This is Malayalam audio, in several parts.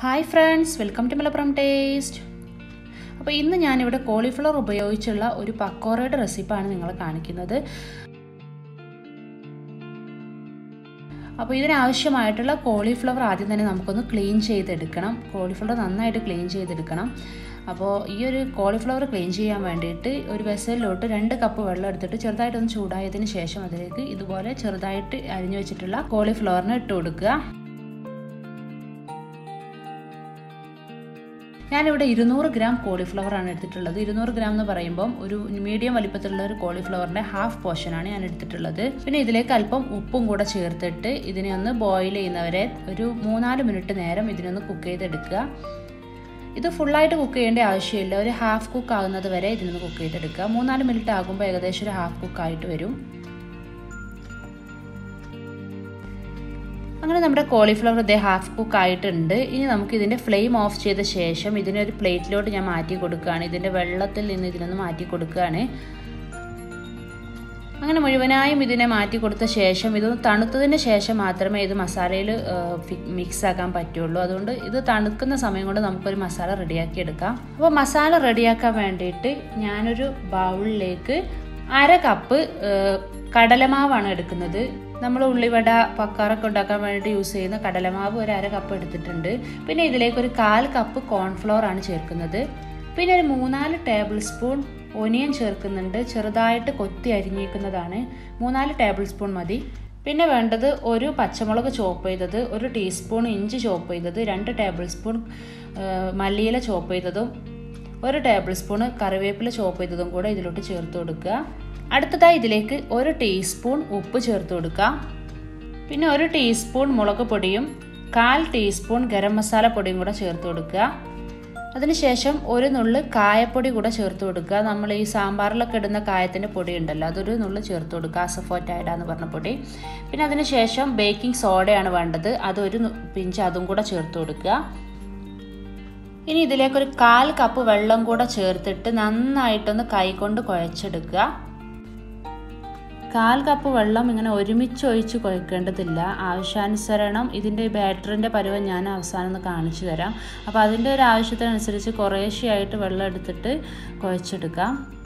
Hi friends welcome to Malappuram taste അപ്പോൾ ഇന്ന് ഞാനിവിടെ കോളിഫ്ലവർ ഉപയോഗിച്ചുള്ള ഒരു പക്കോറയുടെ റെസിപ്പാണ് നിങ്ങളെ കാണിക്കുന്നത്. അപ്പോൾ ഇതിനാവശ്യമായിട്ടുള്ള കോളിഫ്ലവർ ആദ്യം തന്നെ നമുക്കൊന്ന് ക്ലീൻ ചെയ്തെടുക്കണം. കോളിഫ്ലവർ നന്നായിട്ട് ക്ലീൻ ചെയ്തെടുക്കണം. അപ്പോൾ ഈ ഒരു കോളിഫ്ലവർ ക്ലീൻ ചെയ്യാൻ വേണ്ടിയിട്ട് ഒരു വെസലിലോട്ട് രണ്ട് കപ്പ് വെള്ളം എടുത്തിട്ട് ചെറുതായിട്ടൊന്ന് ചൂടായതിന് ശേഷം അതിലേക്ക് ഇതുപോലെ ചെറുതായിട്ട് അരിഞ്ഞു വെച്ചിട്ടുള്ള കോളിഫ്ലവറിന് ഇട്ട് കൊടുക്കുക. ഞാനിവിടെ ഇരുന്നൂറ് ഗ്രാം കോളിഫ്ലവറാണ് എടുത്തിട്ടുള്ളത്. ഇരുന്നൂറ് ഗ്രാം എന്ന് പറയുമ്പം ഒരു മീഡിയം വലിപ്പത്തിലുള്ള ഒരു കോളിഫ്ലവറിന്റെ ഹാഫ് പോർഷനാണ് ഞാൻ എടുത്തിട്ടുള്ളത്. പിന്നെ ഇതിലേക്ക് അല്പം ഉപ്പും കൂടെ ചേർത്തിട്ട് ഇതിനെ ഒന്ന് ബോയിൽ ചെയ്യുന്നവരെ ഒരു മൂന്നാൽ മിനിറ്റ് നേരം ഇതിനൊന്ന് കുക്ക് ചെയ്തെടുക്കുക. ഇത് ഫുള്ളായിട്ട് കുക്ക് ചെയ്യേണ്ട ആവശ്യമില്ല. ഒരു ഹാഫ് കുക്ക് ആകുന്നത് വരെ ഇതിനൊന്ന് കുക്ക് ചെയ്തെടുക്കുക. മൂന്നാൽ മിനിറ്റ് ആകുമ്പോൾ ഏകദേശം ഒരു ഹാഫ് കുക്ക് ആയിട്ട് വരും. അങ്ങനെ നമ്മുടെ കോളിഫ്ലവർ ഇതേ ഹാഫ് കുക്ക് ആയിട്ടുണ്ട്. ഇനി നമുക്ക് ഇതിന്റെ ഫ്ലെയിം ഓഫ് ചെയ്ത ശേഷം ഇതിനെ ഒരു പ്ലേറ്റിലോട്ട് ഞാൻ മാറ്റി കൊടുക്കുകയാണ്. ഇതിന്റെ വെള്ളത്തിൽ നിന്ന് ഇതിനൊന്ന് മാറ്റി കൊടുക്കുകയാണ്. അങ്ങനെ മുഴുവനായും ഇതിനെ മാറ്റി കൊടുത്ത ശേഷം ഇതൊന്ന് തണുത്തതിന് ശേഷം മാത്രമേ ഇത് മസാലയിൽ മിക്സ് ആക്കാൻ പറ്റുള്ളൂ. അതുകൊണ്ട് ഇത് തണുക്കുന്ന സമയം കൊണ്ട് നമുക്കൊരു മസാല റെഡിയാക്കി എടുക്കാം. അപ്പോൾ മസാല റെഡിയാക്കാൻ വേണ്ടിയിട്ട് ഞാനൊരു ബൗളിലേക്ക് അര കപ്പ് കടലമാവാണ് എടുക്കുന്നത്. നമ്മൾ ഉള്ളിവട പക്കാറൊക്കെ ഉണ്ടാക്കാൻ വേണ്ടി യൂസ് ചെയ്യുന്ന കടലമാവ് ഒരു അര കപ്പ് എടുത്തിട്ടുണ്ട്. പിന്നെ ഇതിലേക്ക് ഒരു കാൽ കപ്പ് കോൺഫ്ലോർ ആണ് ചേർക്കുന്നത്. പിന്നെ ഒരു മൂന്നാൽ ടേബിൾ സ്പൂൺ ഒനിയൻ ചേർക്കുന്നുണ്ട്. ചെറുതായിട്ട് കൊത്തി അരിഞ്ഞിരിക്കുന്നതാണ് മൂന്നാൽ ടേബിൾ സ്പൂൺ മതി. പിന്നെ വേണ്ടത് ഒരു പച്ചമുളക് ചോപ്പ് ചെയ്തത് ഒരു ടീസ്പൂൺ ഇഞ്ചി ചോപ്പ് ചെയ്തത് രണ്ട് ടേബിൾ സ്പൂൺ മല്ലിയില ചോപ്പ് ചെയ്തതും ഒരു ടേബിൾ സ്പൂൺ കറിവേപ്പില ചോപ്പ് ചെയ്തതും കൂടെ ഇതിലോട്ട് ചേർത്ത് കൊടുക്കുക. അടുത്തതായി ഇതിലേക്ക് ഒരു ടീസ്പൂൺ ഉപ്പ് ചേർത്ത് കൊടുക്കുക. പിന്നെ ഒരു ടീസ്പൂൺ മുളക് പൊടിയും കാൽ ടീസ്പൂൺ ഗരം മസാല പൊടിയും കൂടെ ചേർത്ത് കൊടുക്കുക. അതിനുശേഷം ഒരു നുള്ള് കായപ്പൊടി കൂടെ ചേർത്ത് കൊടുക്കുക. നമ്മൾ ഈ സാമ്പാറിലൊക്കെ ഇടുന്ന കായത്തിന്റെ പൊടി ഉണ്ടല്ലോ അതൊരു നുള്ള് ചേർത്ത് കൊടുക്കുക. അസഫോറ്റൈഡ എന്ന് പറഞ്ഞ പൊടി. പിന്നെ അതിനുശേഷം ബേക്കിംഗ് സോഡയാണ് വേണ്ടത്. അതൊരു പിഞ്ച് അതും കൂടെ ചേർത്ത് കൊടുക്കുക. ഇനി ഇതിലേക്കൊരു കാൽ കപ്പ് വെള്ളം കൂടെ ചേർത്തിട്ട് നന്നായിട്ടൊന്ന് കൈകൊണ്ട് കുഴച്ചെടുക്കുക. കാൽ കപ്പ് വെള്ളം ഇങ്ങനെ ഒരുമിച്ച് ഒഴിച്ച് കുഴക്കേണ്ടതില്ല. ആവശ്യാനുസരണം ഇതിന്റെ ബാറ്ററിന്റെ പരുവം ഞാൻ അവസാനം ഒന്ന് കാണിച്ചു തരാം. അപ്പോൾ അതിന്റെ ഒരു ആവശ്യത്തിനനുസരിച്ച് കുറേശ്ശെയായിട്ട് വെള്ളം എടുത്തിട്ട് കുഴച്ചെടുക്കാം.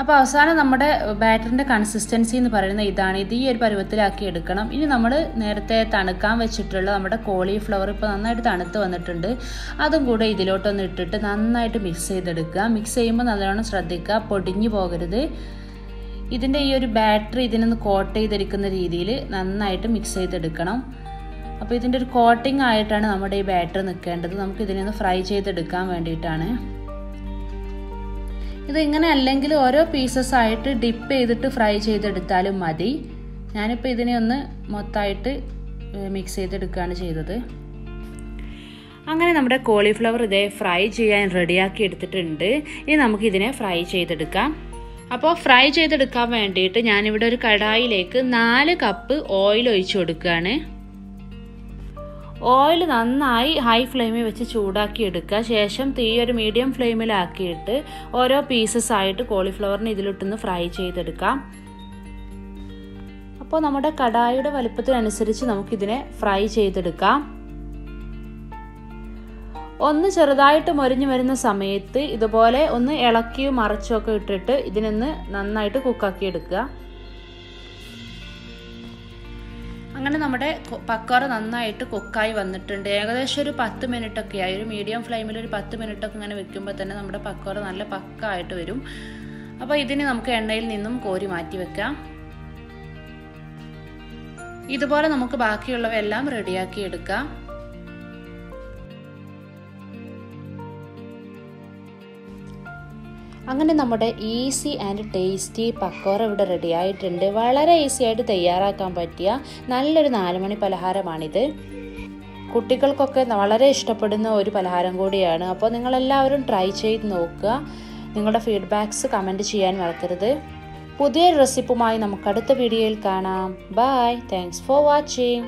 അപ്പോൾ അവസാനം നമ്മുടെ ബാറ്ററിന്റെ കൺസിസ്റ്റൻസി എന്ന് പറയുന്നത് ഇതാണ്. ഇത് ഈ ഒരു പരുവത്തിലാക്കി എടുക്കണം. ഇനി നമ്മൾ നേരത്തെ തണുക്കാൻ വെച്ചിട്ടുള്ള നമ്മുടെ കോളിഫ്ലവർ ഇപ്പോൾ നന്നായിട്ട് തണുത്ത് വന്നിട്ടുണ്ട്. അതും കൂടെ ഇതിലോട്ടൊന്ന് ഇട്ടിട്ട് നന്നായിട്ട് മിക്സ് ചെയ്തെടുക്കുക. മിക്സ് ചെയ്യുമ്പോൾ നല്ലോണം ശ്രദ്ധിക്കുക. പൊടിഞ്ഞു പോകരുത്. ഇതിന്റെ ഈ ഒരു ബാറ്ററി ഇതിനൊന്ന് കോട്ട് ചെയ്തെടുക്കുന്ന രീതിയിൽ നന്നായിട്ട് മിക്സ് ചെയ്തെടുക്കണം. അപ്പോൾ ഇതിന്റെ ഒരു കോട്ടിംഗ് ആയിട്ടാണ് നമ്മുടെ ഈ ബാറ്ററി നിൽക്കേണ്ടത്. നമുക്ക് ഇതിനൊന്ന് ഫ്രൈ ചെയ്തെടുക്കാൻ വേണ്ടിയിട്ടാണ്. ഇത് ഇങ്ങനെ അല്ലെങ്കിൽ ഓരോ പീസസ് ആയിട്ട് ഡിപ്പ് ചെയ്തിട്ട് ഫ്രൈ ചെയ്തെടുത്താലും മതി. ഞാനിപ്പോൾ ഇതിനെ ഒന്ന് മൊത്തമായിട്ട് മിക്സ് ചെയ്തെടുക്കുകയാണ് ചെയ്തത്. അങ്ങനെ നമ്മുടെ കോളിഫ്ലവർ ഇതേ ഫ്രൈ ചെയ്യാൻ റെഡിയാക്കി എടുത്തിട്ടുണ്ട്. ഇനി നമുക്കിതിനെ ഫ്രൈ ചെയ്തെടുക്കാം. അപ്പോൾ ഫ്രൈ ചെയ്തെടുക്കാൻ വേണ്ടിയിട്ട് ഞാനിവിടെ ഒരു കടായിലേക്ക് നാല് കപ്പ് ഓയിൽ ഒഴിച്ചു കൊടുക്കുകയാണ്. ഓയിൽ നന്നായി ഹൈ ഫ്ലെയിമിൽ വെച്ച് ചൂടാക്കി എടുക്കുക ശേഷം തീ ഒരു മീഡിയം ഫ്ലെയിമിലാക്കിയിട്ട് ഓരോ പീസസ് ആയിട്ട് കോളിഫ്ലവറിന് ഇതിലിട്ടൊന്ന് ഫ്രൈ ചെയ്തെടുക്കാം. അപ്പോൾ നമ്മുടെ കടായിയുടെ വലുപ്പത്തിനനുസരിച്ച് നമുക്കിതിനെ ഫ്രൈ ചെയ്തെടുക്കാം. ഒന്ന് ചെറുതായിട്ട് മൊരിഞ്ഞു വരുന്ന സമയത്ത് ഇതുപോലെ ഒന്ന് ഇളക്കിയും മറച്ചൊക്കെ ഇട്ടിട്ട് ഇതിനൊന്ന് നന്നായിട്ട് കുക്കാക്കി എടുക്കുക അങ്ങനെ നമ്മുടെ പക്കോറ നന്നായിട്ട് കുക്കായി വന്നിട്ടുണ്ട്. ഏകദേശം ഒരു പത്ത് മിനിറ്റ് ഒക്കെ ആയി. ഒരു മീഡിയം ഫ്ലെയിമിൽ ഒരു പത്ത് മിനിറ്റ് ഒക്കെ ഇങ്ങനെ വെക്കുമ്പോൾ തന്നെ നമ്മുടെ പക്കോറ നല്ല പക്ക ആയിട്ട് വരും. അപ്പോൾ ഇതിന് നമുക്ക് എണ്ണയിൽ നിന്നും കോരി മാറ്റി വെക്കാം. ഇതുപോലെ നമുക്ക് ബാക്കിയുള്ളവയെല്ലാം റെഡിയാക്കി എടുക്കാം. അങ്ങനെ നമ്മുടെ ഈസി ആൻഡ് ടേസ്റ്റി പക്കോറ ഇവിടെ റെഡി ആയിട്ടുണ്ട്. വളരെ ഈസി ആയിട്ട് തയ്യാറാക്കാൻ പറ്റിയ നല്ലൊരു നാലുമണി പലഹാരമാണിത്. കുട്ടികൾക്കൊക്കെ വളരെ ഇഷ്ടപ്പെടുന്ന ഒരു പലഹാരം കൂടിയാണ്. അപ്പോൾ നിങ്ങളെല്ലാവരും ട്രൈ ചെയ്ത് നോക്കുക. നിങ്ങളുടെ ഫീഡ്ബാക്ക്സ് കമന്റ് ചെയ്യാൻ മറക്കരുത്. പുതിയൊരു റെസിപ്പുമായി നമുക്ക് അടുത്ത വീഡിയോയിൽ കാണാം. Bye thanks for watching